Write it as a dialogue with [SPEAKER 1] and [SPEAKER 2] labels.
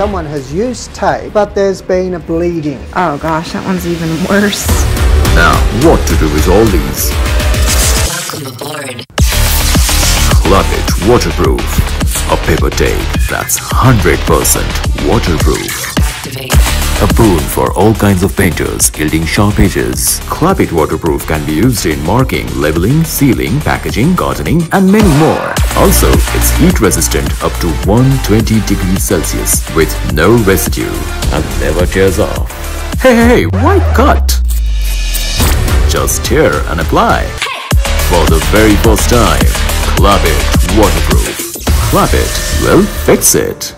[SPEAKER 1] someone has used tape, but there's been a bleeding.
[SPEAKER 2] Oh gosh, that one's even worse.
[SPEAKER 3] Now, what to do with all these?
[SPEAKER 4] Welcome aboard.
[SPEAKER 3] KLAPiT Waterproof. A paper tape that's 100% waterproof.
[SPEAKER 4] Activate.
[SPEAKER 3] A boon for all kinds of painters gilding sharp edges. KLAPiT Waterproof can be used in marking, labeling, sealing, packaging, gardening, and many more. Also, it's heat resistant up to 120 degrees Celsius with no residue and never tears off. Hey, hey, hey, why cut? Just tear and apply. For the very first time, KLAPiT Waterproof. KLAPiT will fix it.